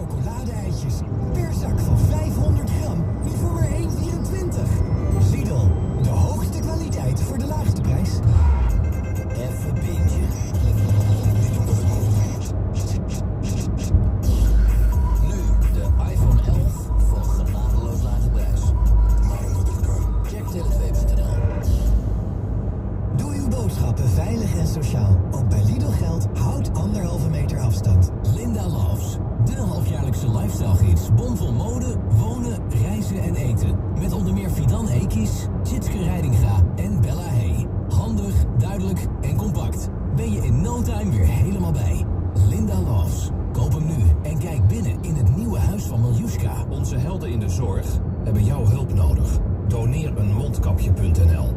chocolade-eitjes. Per zak van 500 gram. Nu voor maar 1,24. Lidl, de hoogste kwaliteit voor de laagste prijs. Even bintje. Bomvol mode, wonen, reizen en eten. Met onder meer Fidan Ekis, Tjitske Reidinga en Bella Hey. Handig, duidelijk en compact. Ben je in no time weer helemaal bij. Linda Loves. Koop hem nu en kijk binnen in het nieuwe huis van Miljuska. Onze helden in de zorg hebben jouw hulp nodig. Doneer een mondkapje.nl.